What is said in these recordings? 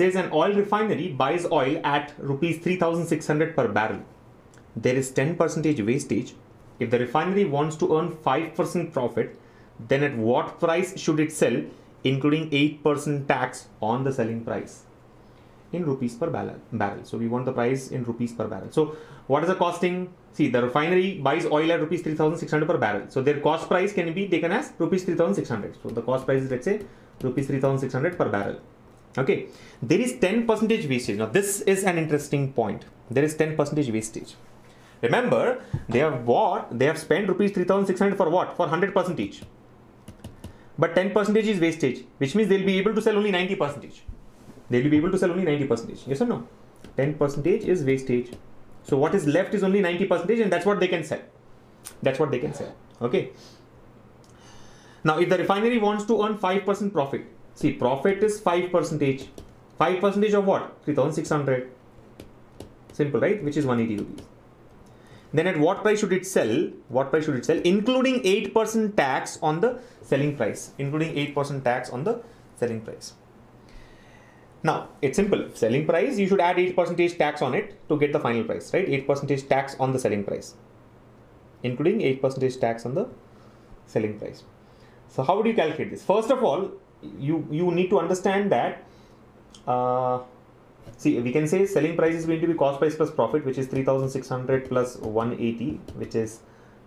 says an oil refinery buys oil at rupees 3600 per barrel. There is 10% wastage. If the refinery wants to earn 5% profit, then at what price should it sell, including 8% tax on the selling price? In rupees per barrel. barrel. So we want the price in rupees per barrel. So what is the costing? See, the refinery buys oil at rupees 3600 per barrel. So their cost price can be taken as rupees 3600. So the cost price is let's say rupees 3600 per barrel okay. There is 10 percentage wastage. Now this is an interesting point. There is 10 percentage wastage. Remember they have bought they have spent rupees 3600 for what? For 100 percentage but 10 percentage is wastage which means they'll be able to sell only 90 percentage. They'll be able to sell only 90 percentage. Yes or no? 10 percentage is wastage. So what is left is only 90 percentage and that's what they can sell. That's what they can sell. Okay. Now if the refinery wants to earn 5% profit See, profit is 5 percentage. 5 percentage of what? 3600. Simple, right? Which is 180 rupees. Then at what price should it sell? What price should it sell? Including 8% tax on the selling price. Including 8% tax on the selling price. Now, it's simple. Selling price, you should add 8% tax on it to get the final price, right? 8% tax on the selling price. Including 8% tax on the selling price. So how do you calculate this? First of all, you you need to understand that uh, see we can say selling price is going to be cost price plus profit which is 3600 plus 180 which is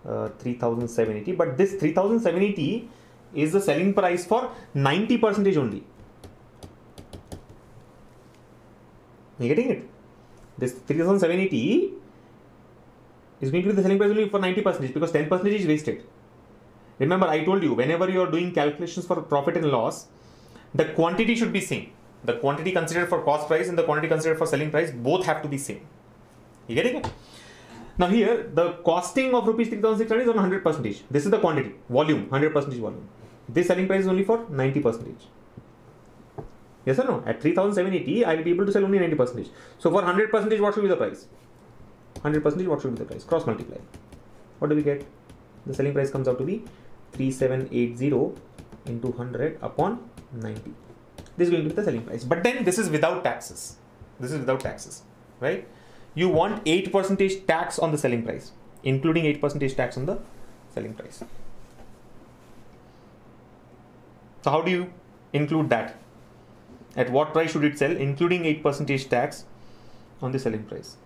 uh, 3780 but this 3780 is the selling price for 90 percentage only. You getting it? This 3780 is going to be the selling price only for 90 percentage because 10 percentage is wasted Remember, I told you whenever you are doing calculations for profit and loss, the quantity should be same. The quantity considered for cost price and the quantity considered for selling price both have to be same. You getting it? Now here, the costing of rupees 3600 is on 100 percentage. This is the quantity, volume, 100 percentage volume. This selling price is only for 90 percentage. Yes or no? At 3780, I will be able to sell only 90 percentage. So for 100 percentage, what should be the price? 100 percentage, what should be the price? Cross multiply. What do we get? The selling price comes out to be 3780 into 100 upon 90 this is going to be the selling price. But then this is without taxes. This is without taxes right? You want 8 percentage tax on the selling price including 8 percentage tax on the selling price. So how do you include that? At what price should it sell including 8 percentage tax on the selling price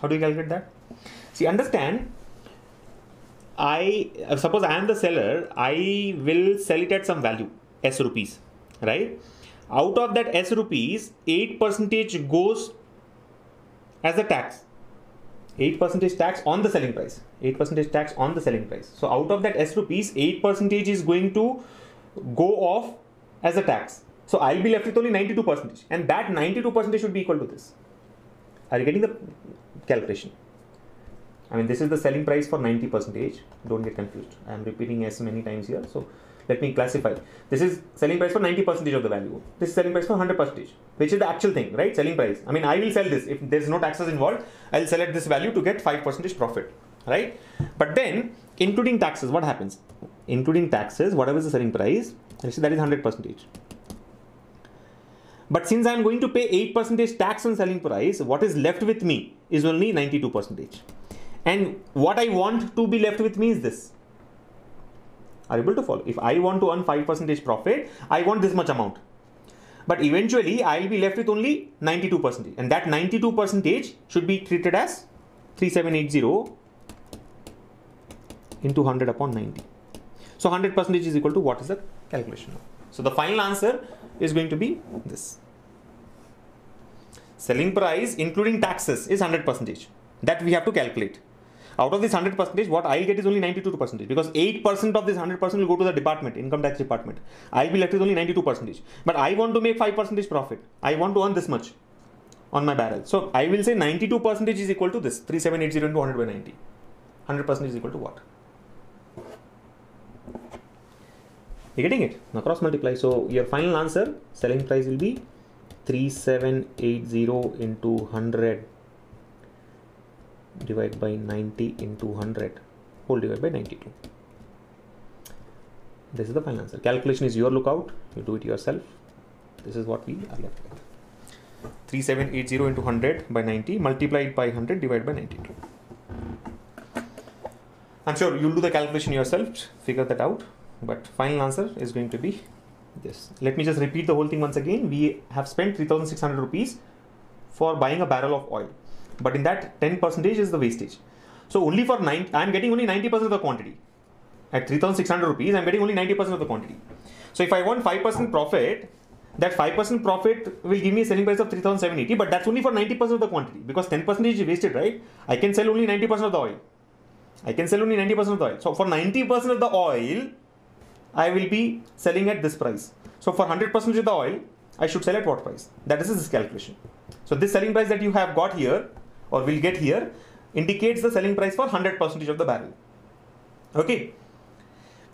How do you calculate that? See, understand. I uh, suppose I am the seller. I will sell it at some value, s rupees, right? Out of that s rupees, eight percentage goes as a tax. 8 percentage tax on the selling price 8 percentage tax on the selling price so out of that s rupees 8 percentage is going to go off as a tax so i'll be left with only 92 percentage and that 92 percentage should be equal to this are you getting the calculation. I mean, this is the selling price for 90 percentage. Don't get confused. I am repeating as many times here. So let me classify. This is selling price for 90 percentage of the value. This is selling price for 100 percentage, which is the actual thing, right? Selling price. I mean, I will sell this. If there's no taxes involved, I'll sell at this value to get 5 percentage profit, right? But then, including taxes, what happens? Including taxes, whatever is the selling price, let's say that is 100 percentage. But since I am going to pay 8% tax on selling price, what is left with me is only 92%. And what I want to be left with me is this. Are able to follow? If I want to earn 5% profit, I want this much amount. But eventually, I'll be left with only 92%. And that 92% should be treated as 3780 into 100 upon 90. So 100% is equal to what is the calculation? So the final answer is going to be this. Selling price including taxes is 100 percentage. That we have to calculate. Out of this 100 percentage, what I'll get is only 92 percentage because 8% of this 100 percent will go to the department, income tax department. I'll be left with only 92 percentage. But I want to make 5 percentage profit. I want to earn this much on my barrel. So I will say 92 percentage is equal to this 3780 into 100 by 90. 100 percent is equal to what? You're getting it? Now cross multiply. So your final answer, selling price will be 3780 into 100 divided by 90 into 100 whole divided by 92. This is the final answer. Calculation is your lookout. You do it yourself. This is what we are left with. 3780 into 100 by 90 multiplied by 100 divided by 92. I'm sure you'll do the calculation yourself, figure that out, but final answer is going to be this. Let me just repeat the whole thing once again. We have spent 3600 rupees for buying a barrel of oil, but in that 10 percentage is the wastage. So only for 9, I'm getting only 90% of the quantity. At 3600 rupees, I'm getting only 90% of the quantity. So if I want 5% profit, that 5% profit will give me a selling price of 3780, but that's only for 90% of the quantity because 10% is wasted, right? I can sell only 90% of the oil. I can sell only 90% of the oil. So for 90% of the oil, I will be selling at this price. So for 100% of the oil, I should sell at what price? That is this calculation. So this selling price that you have got here or will get here indicates the selling price for 100% of the barrel. Okay.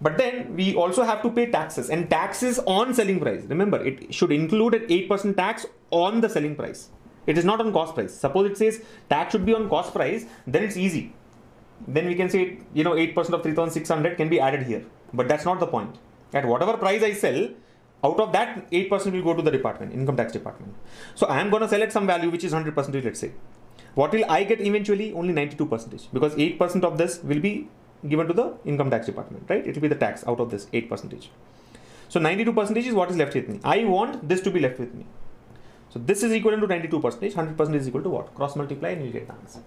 But then we also have to pay taxes and taxes on selling price. Remember, it should include an 8% tax on the selling price. It is not on cost price. Suppose it says tax should be on cost price, then it's easy. Then we can say, you know, 8% of 3600 can be added here. But that's not the point. At whatever price I sell, out of that 8% will go to the department, income tax department. So I am going to sell at some value which is 100% let's say. What will I get eventually? Only 92% because 8% of this will be given to the income tax department, right? It will be the tax out of this 8%. So 92% is what is left with me. I want this to be left with me. So this is equivalent to 92%. 100% is equal to what? Cross multiply and you get the answer.